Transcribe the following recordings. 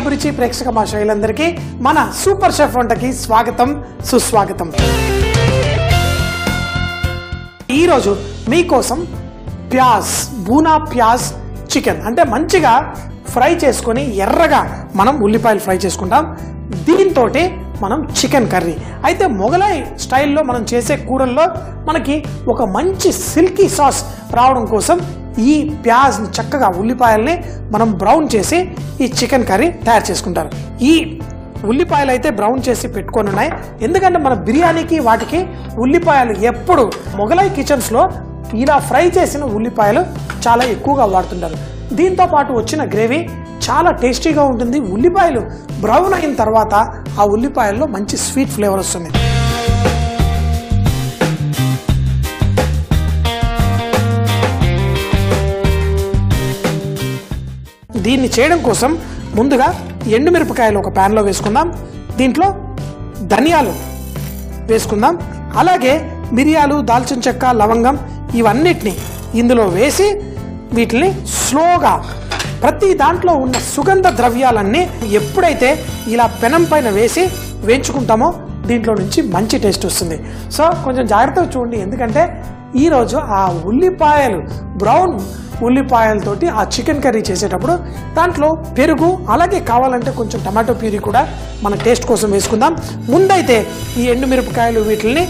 అభిరుచి ప్రేక్షక మా శైలందరికీ మన సూపర్ షెఫ్ వంటకి స్వాగతం సుస్వాగతం. ఈరోజు మీకోసం ప్యాజ్ బూనా ప్యాజ్ చికెన్. అంటే మంచిగా ఫ్రై చేసుకొని ఎర్రగా మనం ఉల్లిపాయలు ఫ్రై చేసుకుంటాం. దీంతో మనం చికెన్ కర్రీ. అయితే మొగలాయి స్టైల్లో మనం చేసే కూరల్లో మనకి ఒక మంచి సిల్కీ సాస్ రావడం కోసం ఈ ప్యాజ్ని చక్కగా ఉల్లిపాయల్ని మనం బ్రౌన్ చేసి ఈ చికెన్ కర్రీ తయారు చేసుకుంటారు. ఈ ఉల్లిపాయలు అయితే బ్రౌన్ చేసి పెట్టుకొని ఉన్నాయి. ఎందుకంటే మన బిర్యానీకి వాటికి ఉల్లిపాయలు ఎప్పుడు మొఘలై కిచెన్స్లో ఇలా ఫ్రై చేసిన ఉల్లిపాయలు చాలా ఎక్కువగా వాడుతుంటారు. దీంతో పాటు వచ్చిన గ్రేవీ చాలా టేస్టీగా ఉంటుంది. ఉల్లిపాయలు బ్రౌన్ అయిన తర్వాత ఆ ఉల్లిపాయల్లో మంచి స్వీట్ ఫ్లేవర్ వస్తుంది. దీన్ని చేయడం కోసం ముందుగా ఎండుమిరపకాయలు ఒక ప్యాన్లో వేసుకుందాం. దీంట్లో ధనియాలు వేసుకుందాం. అలాగే మిరియాలు దాల్చిన చెక్క లవంగం ఇవన్నిటిని ఇందులో వేసి వీటిని స్లోగా ప్రతి దాంట్లో ఉన్న సుగంధ ద్రవ్యాలన్నీ ఎప్పుడైతే ఇలా పెనం పైన వేసి వేయించుకుంటామో దీంట్లో నుంచి మంచి టేస్ట్ వస్తుంది. సో కొంచెం జాగ్రత్తగా చూడండి. ఎందుకంటే ఈరోజు ఆ ఉల్లిపాయలు బ్రౌన్ ఉల్లిపాయలతోటి ఆ చికెన్ కర్రీ చేసేటప్పుడు దాంట్లో పెరుగు అలాగే కావాలంటే కొంచెం టమాటో ప్యూరీ కూడా మన టేస్ట్ కోసం వేసుకుందాం. ముందైతే ఈ ఎండుమిరపకాయలు వీటిని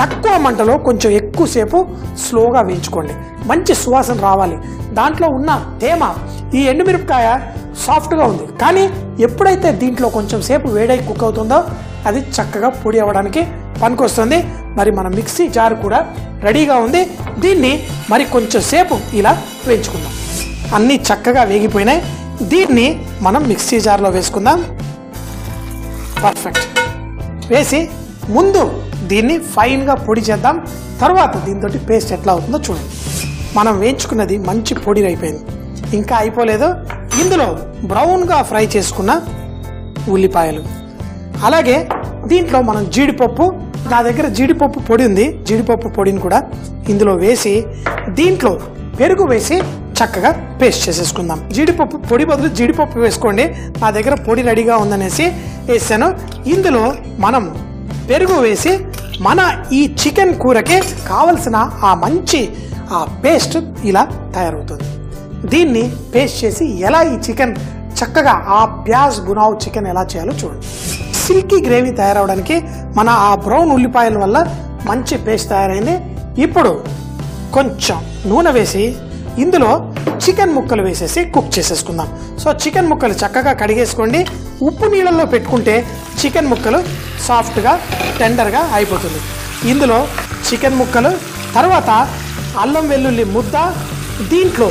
తక్కువ మంటలో కొంచెం ఎక్కువసేపు స్లోగా వేయించుకోండి. మంచి సువాసన రావాలి. దాంట్లో ఉన్న తేమ ఈ ఎండుమిరపకాయ సాఫ్ట్గా ఉంది. కానీ ఎప్పుడైతే దీంట్లో కొంచెం సేపు వేడై కుక్ అవుతుందో అది చక్కగా పొడి అవ్వడానికి పనికొస్తుంది. మరి మన మిక్సీ జార్ కూడా రెడీగా ఉంది. దీన్ని మరి కొంచెం సేపు ఇలా వేయించుకుందాం. అన్నీ చక్కగా వేగిపోయినాయి. దీన్ని మనం మిక్సీ జార్లో వేసుకుందాం. పర్ఫెక్ట్. వేసి ముందు దీన్ని ఫైన్గా పొడి చేద్దాం. తర్వాత దీంతో పేస్ట్ ఎట్లా అవుతుందో చూడండి. మనం వేయించుకున్నది మంచి పొడి అయిపోయింది. ఇంకా అయిపోలేదు. ఇందులో బ్రౌన్గా ఫ్రై చేసుకున్న ఉల్లిపాయలు. అలాగే దీంట్లో మనం జీడిపప్పు నా దగ్గర జీడిపప్పు పొడి ఉంది. జీడిపప్పు పొడిని కూడా ఇందులో వేసి దీంట్లో పెరుగు వేసి చక్కగా పేస్ట్ చేసేసుకుందాం. జీడిపప్పు పొడి బదులు జీడిపప్పు వేసుకోండి. నా దగ్గర పొడి రెడీగా ఉందనేసి వేసాను. ఇందులో మనం పెరుగు వేసి మన ఈ చికెన్ కూరకి కావలసిన ఆ మంచి ఆ పేస్ట్ ఇలా తయారవుతుంది. దీన్ని పేస్ట్ చేసి ఎలా ఈ చికెన్ చక్కగా ఆ ప్యాజ్ గునావ్ చికెన్ ఎలా చేయాలో చూడండి. సిల్కీ గ్రేవీ తయారవడానికి మన ఆ బ్రౌన్ ఉల్లిపాయల వల్ల మంచి పేస్ట్ తయారైంది. ఇప్పుడు కొంచెం నూనె వేసి ఇందులో చికెన్ ముక్కలు వేసేసి కుక్ చేసేసుకుందాం. సో చికెన్ ముక్కలు చక్కగా కడిగేసుకోండి. ఉప్పు నీళ్ళల్లో పెట్టుకుంటే చికెన్ ముక్కలు సాఫ్ట్గా టెండర్గా అయిపోతుంది. ఇందులో చికెన్ ముక్కలు తర్వాత అల్లం వెల్లుల్లి ముద్ద దీంట్లో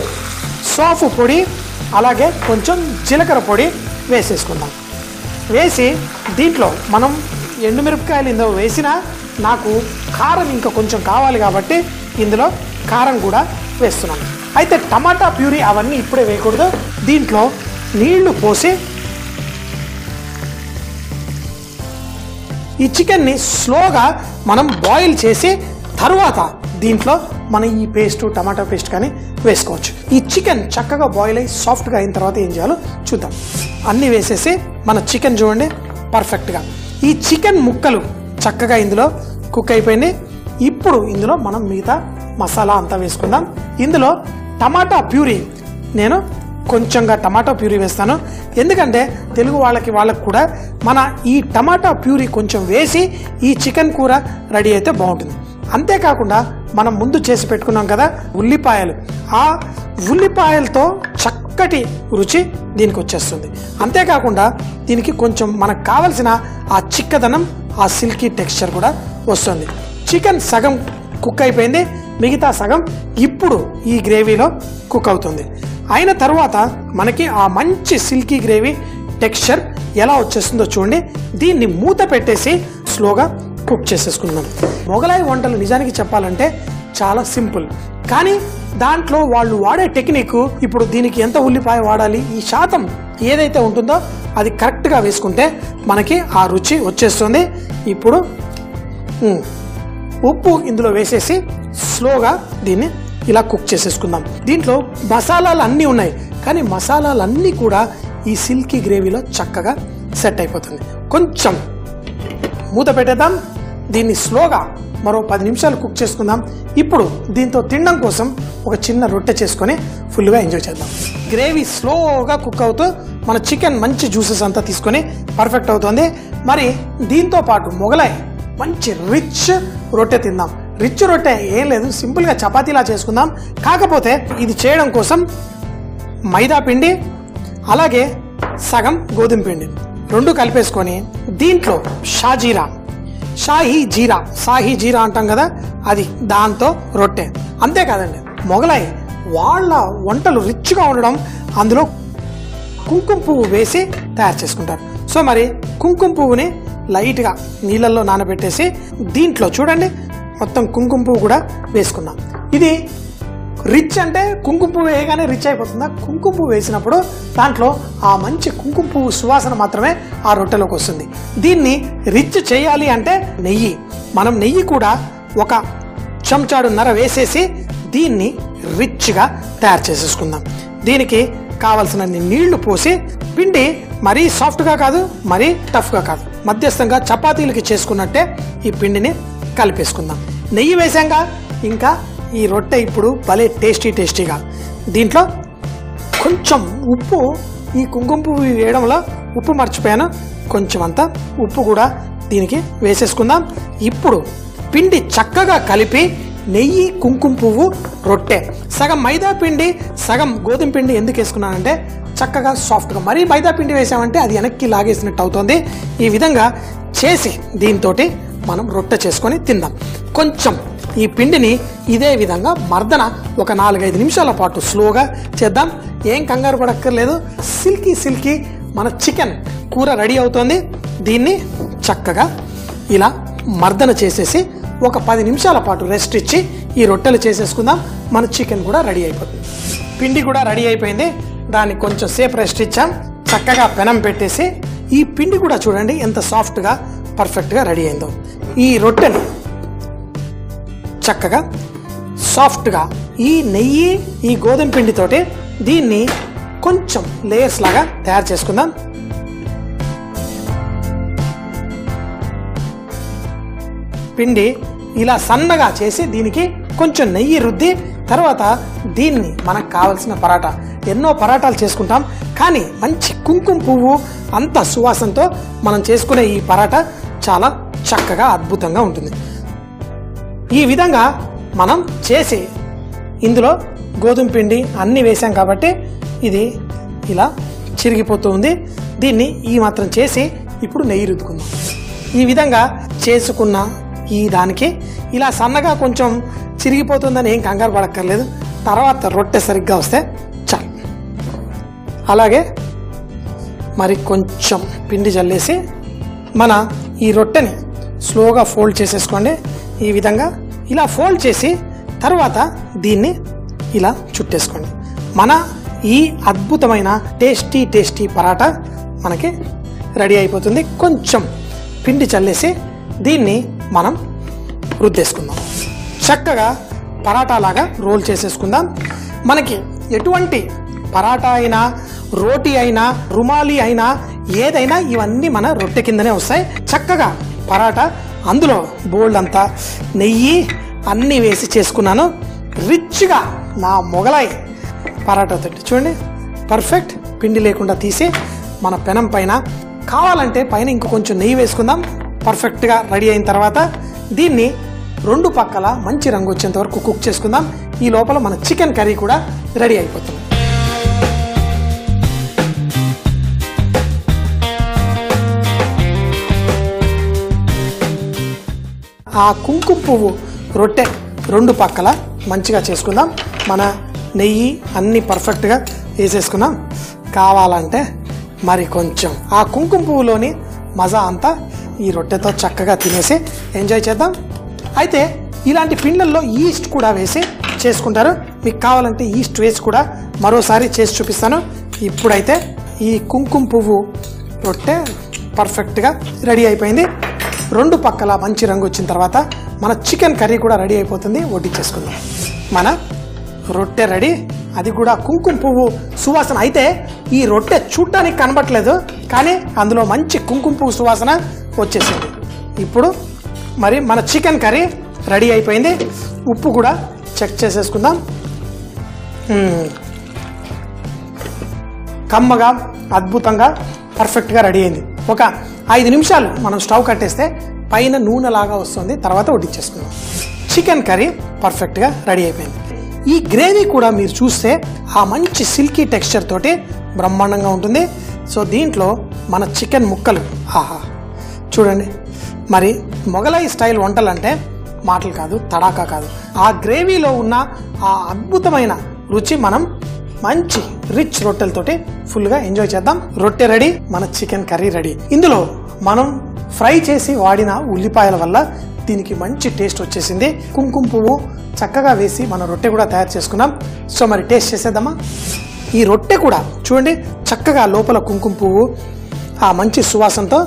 సోఫు పొడి అలాగే కొంచెం జీలకర్ర పొడి వేసేసుకుందాం. వేసి దీంట్లో మనం ఎండుమిరపకాయలు ఇందులో వేసినా నాకు కారం ఇంకా కొంచెం కావాలి కాబట్టి ఇందులో కారం కూడా వేస్తున్నాను. అయితే టమాటా ప్యూరీ అవన్నీ ఇప్పుడే వేయకూడదు. దీంట్లో నీళ్ళు పోసి ఈ చికెన్ని స్లోగా మనం బాయిల్ చేసి తర్వాత దీంట్లో మనం ఈ పేస్ట్ టమాటా పేస్ట్ కానీ వేసుకోవచ్చు. ఈ చికెన్ చక్కగా బాయిల్ అయ్యి సాఫ్ట్గా అయిన తర్వాత ఏం చేయాలో చూద్దాం. అన్నీ వేసేసి మన చికెన్ చూడండి పర్ఫెక్ట్గా ఈ చికెన్ ముక్కలు చక్కగా ఇందులో కుక్ అయిపోయింది. ఇప్పుడు ఇందులో మనం మిగతా మసాలా అంతా వేసుకుందాం. ఇందులో టమాటా ప్యూరీ. నేను కొంచెంగా టమాటా ప్యూరీ వేస్తాను. ఎందుకంటే తెలుగు వాళ్ళకి వాళ్ళకి కూడా మన ఈ టమాటా ప్యూరీ కొంచెం వేసి ఈ చికెన్ కూర రెడీ అయితే బాగుంటుంది. అంతేకాకుండా మనం ముందు చేసి పెట్టుకున్నాం కదా ఉల్లిపాయలు. ఆ ఉల్లిపాయలతో చక్కటి రుచి దీనికి వచ్చేస్తుంది. అంతేకాకుండా దీనికి కొంచెం మనకు కావలసిన ఆ చిక్కదనం ఆ సిల్కీ టెక్స్చర్ కూడా వస్తుంది. చికెన్ సగం కుక్ అయిపోయింది. మిగతా సగం ఇప్పుడు ఈ గ్రేవీలో కుక్ అవుతుంది. అయిన తర్వాత మనకి ఆ మంచి సిల్కీ గ్రేవీ టెక్స్చర్ ఎలా వచ్చేస్తుందో చూడండి. దీన్ని మూత పెట్టేసి స్లోగా కుక్ చేసేసుకుందాం. మొగలాయి వంటలు నిజానికి చెప్పాలంటే చాలా సింపుల్. కానీ దాంట్లో వాళ్ళు వాడే టెక్నిక్ ఇప్పుడు దీనికి ఎంత ఉల్లిపాయ వాడాలి ఈ శాతం ఏదైతే ఉంటుందో అది కరెక్ట్గా వేసుకుంటే మనకి ఆ రుచి వచ్చేస్తుంది. ఇప్పుడు ఉప్పు ఇందులో వేసేసి స్లోగా దీన్ని ఇలా కుక్ చేసేసుకుందాం. దీంట్లో మసాలాలు అన్నీ ఉన్నాయి కానీ మసాలాలు అన్నీ కూడా ఈ సిల్కీ గ్రేవీలో చక్కగా సెట్ అయిపోతుంది. కొంచెం మూత పెట్టేద్దాం. దీన్ని స్లోగా మరో పది నిమిషాలు కుక్ చేసుకుందాం. ఇప్పుడు దీంతో తినడం కోసం ఒక చిన్న రొట్టె చేసుకొని ఫుల్గా ఎంజాయ్ చేద్దాం. గ్రేవీ స్లోగా కుక్ అవుతూ మన చికెన్ మంచి జ్యూసెస్ అంతా తీసుకొని పర్ఫెక్ట్ అవుతుంది. మరి దీంతో పాటు మొగలై మంచి రిచ్ రొట్టె తిందాం. రిచ్ రొట్టె ఏం లేదు సింపుల్గా చపాతీలా చేసుకుందాం. కాకపోతే ఇది చేయడం కోసం మైదా పిండి అలాగే సగం గోధుమ పిండి రెండు కలిపేసుకొని దీంట్లో షాజీరా షాహీ జీరా షాహీ జీరా అంటాం కదా అది దాంతో రొట్టె. అంతేకాదండి మొగలై వాళ్ళ వంటలు రిచ్గా ఉండడం అందులో కుంకుమ పువ్వు వేసి తయారు చేసుకుంటారు. సో మరి కుంకుమ పువ్వుని లైట్గా నీళ్ళల్లో నానబెట్టేసి దీంట్లో చూడండి మొత్తం కుంకుమ పువ్వు కూడా వేసుకున్నాం. ఇది రిచ్ అంటే కుంకుమ పువ్వు వేయగానే రిచ్ అయిపోతుందా? కుంకుమ పువ్వు వేసినప్పుడు దాంట్లో ఆ మంచి కుంకుమ పువ్వు సువాసన మాత్రమే ఆ రొట్టెలోకి వస్తుంది. దీన్ని రిచ్ చేయాలి అంటే నెయ్యి. మనం నెయ్యి కూడా ఒక చెంచాడున్నర వేసేసి దీన్ని రిచ్గా తయారు చేసేసుకుందాం. దీనికి కావలసినన్ని నీళ్ళు పోసి పిండి మరీ సాఫ్ట్గా కాదు మరీ టఫ్గా కాదు. మధ్యస్థంగా చపాతీలకి చేసుకున్నట్టే ఈ పిండిని కలిపేసుకుందాం. నెయ్యి వేసాక ఇంకా ఈ రొట్టె ఇప్పుడు భలే టేస్టీ టేస్టీగా. దీంట్లో కొంచెం ఉప్పు ఈ కుంకుమ పువ్వు వేయడంలో ఉప్పు మర్చిపోయాను. కొంచెం అంత ఉప్పు కూడా దీనికి వేసేసుకుందాం. ఇప్పుడు పిండి చక్కగా కలిపి నెయ్యి కుంకుమ పువ్వు రొట్టె. సగం మైదా పిండి సగం గోధుమ పిండి ఎందుకు వేసుకున్నానంటే చక్కగా సాఫ్ట్గా. మరీ మైదా పిండి వేసామంటే అది వెనక్కి లాగేసినట్టు అవుతుంది. ఈ విధంగా చేసి దీంతో మనం రొట్టె చేసుకొని తిందాం. కొంచెం ఈ పిండిని ఇదే విధంగా మర్దన ఒక నాలుగైదు నిమిషాల పాటు స్లోగా చేద్దాం. ఏం కంగారు పడక్కర్లేదు. సిల్కీ సిల్కీ మన చికెన్ కూర రెడీ అవుతోంది. దీన్ని చక్కగా ఇలా మర్దన చేసేసి ఒక పది నిమిషాల పాటు రెస్ట్ ఇచ్చి ఈ రొట్టెలు చేసేసుకుందాం. మన చికెన్ కూడా రెడీ అయిపోతుంది. పిండి కూడా రెడీ అయిపోయింది. దాన్ని కొంచెం సేపు రెస్ట్ ఇచ్చాం. చక్కగా పెనం పెట్టేసి ఈ పిండి కూడా చూడండి ఎంత సాఫ్ట్గా పర్ఫెక్ట్గా రెడీ అయిందో. ఈ రొట్టెని చక్కగా సాఫ్ట్గా ఈ నెయ్యి ఈ గోధుమ పిండితోటి దీన్ని కొంచెం లేయర్స్ లాగా తయారు చేసుకుందాం. పిండి ఇలా సన్నగా చేసి దీనికి కొంచెం నెయ్యి రుద్ది తర్వాత దీన్ని మనకు కావలసిన పరాటా. ఎన్నో పరాటాలు చేసుకుంటాం కానీ మంచి కుంకుమ పువ్వు అంత సువాసనతో మనం చేసుకునే ఈ పరాటా చాలా చక్కగా అద్భుతంగా ఉంటుంది. ఈ విధంగా మనం చేసి ఇందులో గోధుమ పిండి అన్నీ వేసాం కాబట్టి ఇది ఇలా చిరిగిపోతూ ఉంది. దీన్ని ఈ మాత్రం చేసి ఇప్పుడు నెయ్యి రుద్దుకుందాం. ఈ విధంగా చేసుకున్న ఈ దానికి ఇలా సన్నగా కొంచెం చిరిగిపోతుందని ఏం కంగారు పడక్కర్లేదు. తర్వాత రొట్టె సరిగ్గా వస్తే చాలు. అలాగే మరి కొంచెం పిండి చల్లేసి మన ఈ రొట్టెని స్లోగా ఫోల్డ్ చేసేసుకోండి. ఈ విధంగా ఇలా ఫోల్డ్ చేసి తర్వాత దీన్ని ఇలా చుట్టేసుకోండి. మన ఈ అద్భుతమైన టేస్టీ టేస్టీ పరాటా మనకి రెడీ అయిపోతుంది. కొంచెం పిండి చల్లేసి దీన్ని మనం రుద్దేసుకుందాం. చక్కగా పరాటా లాగా రోల్ చేసేసుకుందాం. మనకి ఎటువంటి పరాటా అయినా రోటీ అయినా రుమాలి అయినా ఏదైనా ఇవన్నీ మన రొట్టె కిందనే వస్తాయి. చక్కగా పరాటా అందులో బోల్డ్ అంతా నెయ్యి అన్నీ వేసి చేసుకున్నాను. రిచ్గా నా మొగలాయి పరాటా తట్టి చూడండి పర్ఫెక్ట్ పిండి లేకుండా తీసి మన పెనం పైన కావాలంటే పైన ఇంక కొంచెం నెయ్యి వేసుకుందాం. పర్ఫెక్ట్గా రెడీ అయిన తర్వాత దీన్ని రెండు పక్కల మంచి రంగు వచ్చేంత వరకు కుక్ చేసుకుందాం. ఈ లోపల మన చికెన్ కర్రీ కూడా రెడీ అయిపోతుంది. ఆ కుంకుమ పువ్వు రొట్టె రెండు పక్కల మంచిగా చేసుకుందాం. మన నెయ్యి అన్నీ పర్ఫెక్ట్గా వేసేసుకున్నాం కావాలంటే మరి కొంచెం. ఆ కుంకుమ పువ్వులోని మజా అంతా ఈ రొట్టెతో చక్కగా తినేసి ఎంజాయ్ చేద్దాం. అయితే ఇలాంటి పిండ్లల్లో ఈస్ట్ కూడా వేసి చేసుకుంటారు. మీకు కావాలంటే ఈస్ట్ వేసి కూడా మరోసారి చేసి చూపిస్తాను. ఇప్పుడైతే ఈ కుంకుమ పువ్వు రొట్టె పర్ఫెక్ట్గా రెడీ అయిపోయింది. రెండు పక్కల మంచి రంగు వచ్చిన తర్వాత మన చికెన్ కర్రీ కూడా రెడీ అయిపోతుంది. వడ్డించేసుకుందాం మన రొట్టె రెడీ. అది కూడా కుంకుమ పువ్వు సువాసన. అయితే ఈ రొట్టె చూడటానికి కనబట్లేదు కానీ అందులో మంచి కుంకుమ పువ్వు సువాసన వచ్చేసింది. ఇప్పుడు మరి మన చికెన్ కర్రీ రెడీ అయిపోయింది. ఉప్పు కూడా చెక్ చేసేసుకుందాం. కమ్మగా అద్భుతంగా పర్ఫెక్ట్గా రెడీ అయింది. ఒక ఐదు నిమిషాలు మనం స్టవ్ కట్టేస్తే పైన నూనె లాగా వస్తుంది తర్వాత వడ్డించేసుకుందాం చికెన్ కర్రీ పర్ఫెక్ట్గా రెడీ అయిపోయింది. ఈ గ్రేవీ కూడా మీరు చూస్తే ఆ మంచి సిల్కీ టెక్స్చర్ తోటి బ్రహ్మాండంగా ఉంటుంది. సో దీంట్లో మన చికెన్ ముక్కలు ఆహా. చూడండి. మరి మొగలాయి స్టైల్ వంటలు అంటే మాటలు కాదు తడాకా కాదు. ఆ గ్రేవీలో ఉన్న ఆ అద్భుతమైన రుచి మనం మంచి రిచ్ రొట్టెలతోటి ఫుల్గా ఎంజాయ్ చేద్దాం. రొట్టె రెడీ మన చికెన్ కర్రీ రెడీ. ఇందులో మనం ఫ్రై చేసి వాడిన ఉల్లిపాయల వల్ల దీనికి మంచి టేస్ట్ వచ్చేసింది. కుంకుమ పువ్వు చక్కగా వేసి మన రొట్టె కూడా తయారు చేసుకున్నాం. సో మరి టేస్ట్ చేసేద్దామా? ఈ రొట్టె కూడా చూడండి చక్కగా లోపల కుంకుమ పువ్వు ఆ మంచి సువాసనతో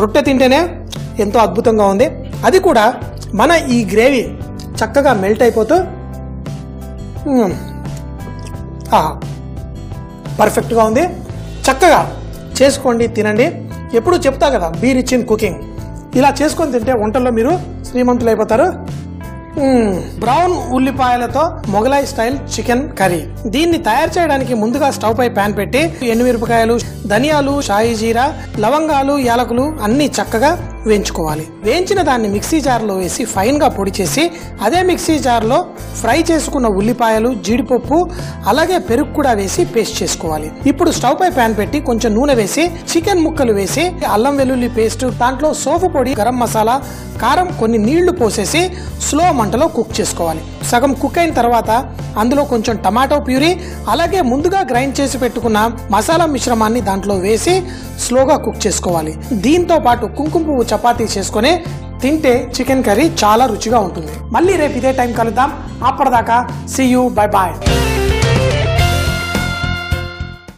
రొట్టె తింటేనే ఎంతో అద్భుతంగా ఉంది. అది కూడా మన ఈ గ్రేవీ చక్కగా మెల్ట్ అయిపోతూ పర్ఫెక్ట్గా ఉంది. చక్కగా చేసుకోండి తినండి. ఎప్పుడు చెప్తా కదా బీ రిచ్ ఇన్ కుకింగ్ ఇలా చేసుకొని తింటే వంటల్లో మీరు శ్రీమంతులు అయిపోతారు. బ్రౌన్ ఉల్లిపాయలతో మొగలాయి స్టైల్ చికెన్ కర్రీ. దీన్ని తయారు చేయడానికి ముందుగా స్టవ్ పై ప్యాన్ పెట్టి ఎండుమిరపకాయలు ధనియాలు షాయి జీరా లవంగాలు యాలకులు అన్ని చక్కగా వేయించుకోవాలి. వేయించిన దాన్ని మిక్సీ జార్లో వేసి ఫైన్గా పొడి చేసి అదే మిక్సీ జార్లో ఫ్రై చేసుకున్న ఉల్లిపాయలు జీడిపప్పు అలాగే పెరుగు కూడా వేసి పేస్ట్ చేసుకోవాలి. ఇప్పుడు స్టవ్ పై ప్యాన్ పెట్టి కొంచెం నూనె వేసి చికెన్ ముక్కలు వేసి అల్లం వెల్లుల్లి పేస్ట్ దాంట్లో సోపు పొడి గరం మసాలా కారం కొన్ని నీళ్ళు పోసేసి స్లో మంటలో కుక్ చేసుకోవాలి. సగం కుక్ అయిన తర్వాత అందులో కొంచెం టమాటో ప్యూరీ అలాగే ముందుగా గ్రైండ్ చేసి పెట్టుకున్న మసాలా మిశ్రమాన్ని దాంట్లో వేసి స్లోగా కుక్ చేసుకోవాలి. దీంతో పాటు కుంకుమ పువ్వు చపాతీ చేసుకొని తింటే చికెన్ కర్రీ చాలా రుచిగా ఉంటుంది. మళ్ళీ రేపు ఇదే టైం కలుద్దాం. అప్పటిదాకా సీ యూ బై బాయ్